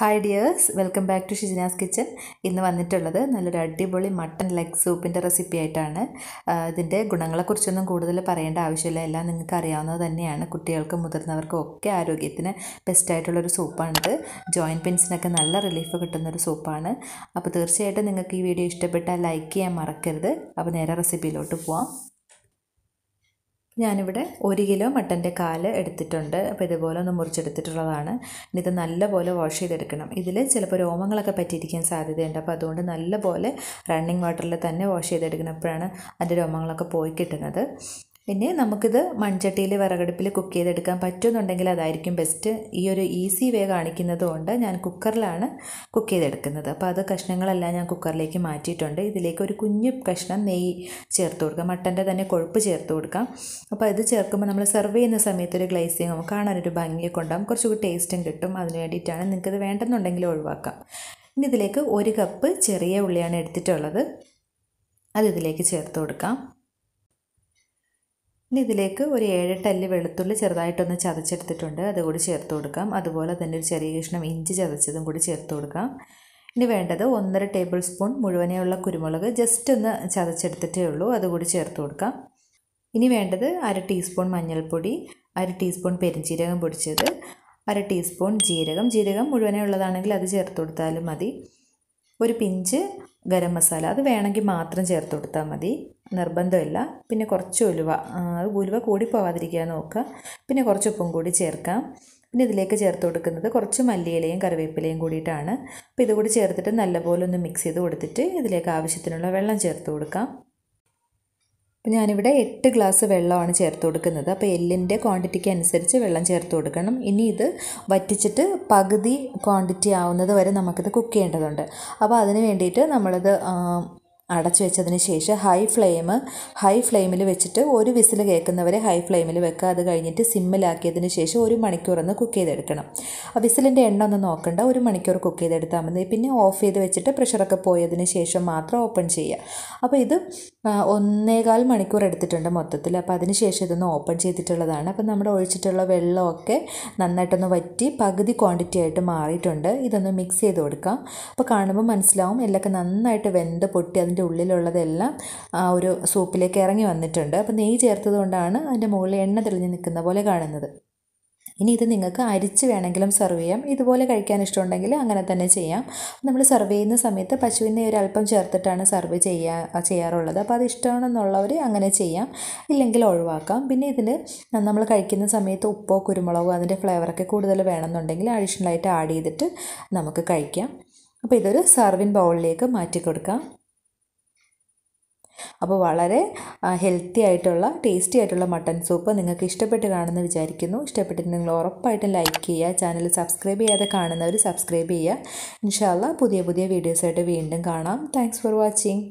Hi dears welcome back to Shijina's kitchen ഇന്ന് വന്നിട്ടുള്ളത് നല്ലൊരു അടിപൊളി മട്ടൺ ലെഗ് സൂപ്പിന്റെ റെസിപ്പി ആയിട്ടാണ്. ഇതിന്റെ ഗുണങ്ങളെക്കുറിച്ചൊന്നും കൂടുതൽ പറയേണ്ട ആവശ്യമില്ല. എല്ലാം നിങ്ങൾക്ക് അറിയാവുന്നത് തന്നെയാണ്. കുട്ടികൾക്കും മുതിർന്നവർക്കും ഒക്കെ ആരോഗ്യത്തിന് ബെസ്റ്റായിട്ടുള്ളൊരു സൂപ്പാണിത്. ജോയിന്റ് പെയിൻസിനൊക്കെ നല്ല റിലീഫ് കിട്ടുന്നൊരു സൂപ്പാണ്. അപ്പോൾ തീർച്ചയായിട്ടും നിങ്ങൾക്ക് ഈ വീഡിയോ ഇഷ്ടപ്പെട്ടാൽ ലൈക്ക് ചെയ്യാൻ മറക്കരുത്. അപ്പോൾ നേരെ റെസിപ്പിയിലോട്ട് പോവാം. ഞാനിവിടെ ഒരു കിലോ മട്ടന്റെ കാൽ എടുത്തിട്ടുണ്ട്. അപ്പോൾ ഇതുപോലെ ഒന്ന് മുറിച്ചെടുത്തിട്ടുള്ളതാണ്. ഇത് നല്ലപോലെ വാഷ് ചെയ്തെടുക്കണം. ഇതിൽ ചിലപ്പോൾ രോമങ്ങളൊക്കെ പറ്റിയിരിക്കാൻ സാധ്യതയുണ്ട്. അപ്പോൾ അതുകൊണ്ട് നല്ലപോലെ റണ്ണിങ് വാട്ടറിൽ തന്നെ വാഷ് ചെയ്തെടുക്കണം. അപ്പോഴാണ് അതിന്റെ രോമങ്ങളൊക്കെ പോയി കിട്ടുന്നത്. പിന്നെ നമുക്കിത് മൺചട്ടിയിൽ വിറകടുപ്പിൽ കുക്ക് ചെയ്തെടുക്കാൻ പറ്റുന്നുണ്ടെങ്കിൽ അതായിരിക്കും ബെസ്റ്റ് ഈ ഒരു ഈസി വേ കാണിക്കുന്നത് കൊണ്ട് ഞാൻ കുക്കറിലാണ് കുക്ക് ചെയ്തെടുക്കുന്നത്. അപ്പോൾ അത് കഷ്ണങ്ങളെല്ലാം ഞാൻ കുക്കറിലേക്ക് മാറ്റിയിട്ടുണ്ട്. ഇതിലേക്ക് ഒരു കുഞ്ഞു കഷ്ണം നെയ്യ് ചേർത്ത് കൊടുക്കുക മട്ടന്റെ തന്നെ കൊഴുപ്പ് ചേർത്ത് കൊടുക്കാം. അപ്പോൾ ഇത് ചേർക്കുമ്പോൾ നമ്മൾ സെർവ് ചെയ്യുന്ന സമയത്ത് ഒരു ഗ്ലേസിങ് കാണാനൊരു ഭംഗിയൊക്കെ ഉണ്ടാകും കുറച്ചുകൂടി ടേസ്റ്റും കിട്ടും. അതിന് വേണ്ടിയിട്ടാണ് നിങ്ങൾക്കത് വേണ്ടെന്നുണ്ടെങ്കിൽ ഒഴിവാക്കാം. ഇനി ഇതിലേക്ക് ഒരു കപ്പ് ചെറിയ ഉള്ളിയാണ് എടുത്തിട്ടുള്ളത്. അത് ഇതിലേക്ക് ചേർത്ത് കൊടുക്കാം. ഇനി ഇതിലേക്ക് ഒരു ഏഴെട്ട് അല്ലി വെളുത്തുള്ളി ചെറുതായിട്ടൊന്ന് ചതച്ചെടുത്തിട്ടുണ്ട്. അതുകൂടി ചേർത്ത് കൊടുക്കാം. അതുപോലെ തന്നെ ഒരു ചെറിയ കഷ്ണം ഇഞ്ചി ചതച്ചതും കൂടി ചേർത്ത് കൊടുക്കാം. ഇനി വേണ്ടത് ഒന്നര ടേബിൾ സ്പൂൺ മുഴുവനെയുള്ള കുരുമുളക് ജസ്റ്റ് ഒന്ന് ചതച്ചെടുത്തിട്ടേ ഉള്ളൂ. അതുകൂടി ചേർത്ത് കൊടുക്കാം. ഇനി വേണ്ടത് അര ടീസ്പൂൺ മഞ്ഞൾപ്പൊടി അര ടീസ്പൂൺ പെരിഞ്ജീരകം പൊടിച്ചത് അര ടീസ്പൂൺ ജീരകം. ജീരകം മുഴുവനേ ഉള്ളതാണെങ്കിൽ അത് ചേർത്ത് കൊടുത്താലും മതി. ഒരു പിഞ്ച് ഗരം മസാല. അത് വേണമെങ്കിൽ മാത്രം ചേർത്ത് കൊടുത്താൽ മതി. നിർബന്ധമില്ല. പിന്നെ കുറച്ച് ഉലുവ. ഉലുവ കൂടി പോവാതിരിക്കാൻ നോക്കുക. പിന്നെ കുറച്ച് ഉപ്പും കൂടി ചേർക്കാം. പിന്നെ ഇതിലേക്ക് ചേർത്ത് കൊടുക്കുന്നത് കുറച്ച് മല്ലിയിലയും കറിവേപ്പിലയും കൂടിയിട്ടാണ്. അപ്പോൾ ഇതുകൂടി ചേർത്തിട്ട് നല്ലപോലെ ഒന്ന് മിക്സ് ചെയ്ത് കൊടുത്തിട്ട് ഇതിലേക്ക് ആവശ്യത്തിനുള്ള വെള്ളം ചേർത്ത് കൊടുക്കാം. അപ്പോൾ ഞാനിവിടെ എട്ട് ഗ്ലാസ് വെള്ളമാണ് ചേർത്ത് കൊടുക്കുന്നത്. അപ്പോൾ എല്ലിന്റെ ക്വാണ്ടിറ്റിക്ക് അനുസരിച്ച് വെള്ളം ചേർത്ത് കൊടുക്കണം. ഇനി ഇത് വറ്റിച്ചിട്ട് പകുതി ക്വാണ്ടിറ്റി ആവുന്നത് വരെ നമുക്കിത് കുക്ക് ചെയ്യേണ്ടതുണ്ട്. അപ്പോൾ അതിന് വേണ്ടിയിട്ട് നമ്മളിത് അടച്ചു വെച്ചതിന് ശേഷം ഹൈ ഫ്ലെയിം ഹൈ ഫ്ലെയിമിൽ വെച്ചിട്ട് ഒരു വിസിൽ കേൾക്കുന്നവരെ ഹൈ ഫ്ലെയിമിൽ വെക്കുക. അത് കഴിഞ്ഞിട്ട് സിമ്മിലാക്കിയതിന് ശേഷം ഒരു മണിക്കൂർ ഒന്ന് കുക്ക് ചെയ്തെടുക്കണം. ആ വിസിലിന്റെ എണ്ണ ഒന്ന് നോക്കണ്ട. ഒരു മണിക്കൂർ കുക്ക് ചെയ്തെടുത്താൽ മതി. പിന്നെ ഓഫ് ചെയ്ത് വെച്ചിട്ട് പ്രഷറൊക്കെ പോയതിന് ശേഷം മാത്രം ഓപ്പൺ ചെയ്യുക. അപ്പോൾ ഇത് ഒന്നേകാൽ മണിക്കൂർ എടുത്തിട്ടുണ്ട് മൊത്തത്തിൽ. അപ്പോൾ അതിന് ശേഷം ഇതൊന്ന് ഓപ്പൺ ചെയ്തിട്ടുള്ളതാണ്. അപ്പോൾ നമ്മുടെ ഒഴിച്ചിട്ടുള്ള വെള്ളമൊക്കെ നന്നായിട്ടൊന്ന് വറ്റി പകുതി ക്വാണ്ടിറ്റി ആയിട്ട് മാറിയിട്ടുണ്ട്. ഇതൊന്ന് മിക്സ് ചെയ്ത് കൊടുക്കാം. അപ്പോൾ കാണുമ്പോൾ മനസ്സിലാവും. എല്ലാം നന്നായിട്ട് വെന്ത് പൊട്ടി. അതിന്റെ ഉള്ളിലുള്ളതെല്ലാം ആ ഒരു സൂപ്പിലേക്ക് ഇറങ്ങി വന്നിട്ടുണ്ട്. അപ്പോൾ നെയ്യ് ചേർത്തത് കൊണ്ടാണ് അതിന്റെ മുകളിൽ എണ്ണ തെളിഞ്ഞ് നിൽക്കുന്ന പോലെ കാണുന്നത്. ഇനി ഇത് നിങ്ങൾക്ക് അരിച്ച് വേണമെങ്കിലും സെർവ് ചെയ്യാം. ഇതുപോലെ കഴിക്കാൻ ഇഷ്ടമുണ്ടെങ്കിൽ അങ്ങനെ തന്നെ ചെയ്യാം. നമ്മൾ സെർവ് ചെയ്യുന്ന സമയത്ത് പശുവിനെ ഒരു അല്പം ചേർത്തിട്ടാണ് സെർവ് ചെയ്യാ ചെയ്യാറുള്ളത്. അപ്പോൾ അത് ഇഷ്ടമാണെന്നുള്ളവർ അങ്ങനെ ചെയ്യാം. ഇല്ലെങ്കിൽ ഒഴിവാക്കാം. പിന്നെ ഇതിൽ നമ്മൾ കഴിക്കുന്ന സമയത്ത് ഉപ്പോ കുരുമുളകോ അതിന്റെ ഫ്ലേവറൊക്കെ കൂടുതൽ വേണമെന്നുണ്ടെങ്കിൽ അഡീഷണലായിട്ട് ആഡ് ചെയ്തിട്ട് നമുക്ക് കഴിക്കാം. അപ്പോൾ ഇതൊരു സർവിൻ ബൗളിലേക്ക് മാറ്റി കൊടുക്കാം അപ്പോൾ വളരെ ഹെൽത്തി ആയിട്ടുള്ള ടേസ്റ്റി ആയിട്ടുള്ള മട്ടൺ സൂപ്പ് നിങ്ങൾക്ക് ഇഷ്ടപ്പെട്ട് കാണുമെന്ന് വിചാരിക്കുന്നു. ഇഷ്ടപ്പെട്ടിട്ട് നിങ്ങൾ ഉറപ്പായിട്ടും ലൈക്ക് ചെയ്യുക. ചാനൽ സബ്സ്ക്രൈബ് ചെയ്യാതെ കാണുന്നവർ സബ്സ്ക്രൈബ് ചെയ്യുക. ഇൻഷാല്ല പുതിയ പുതിയ വീഡിയോസായിട്ട് വീണ്ടും കാണാം. Thanks for watching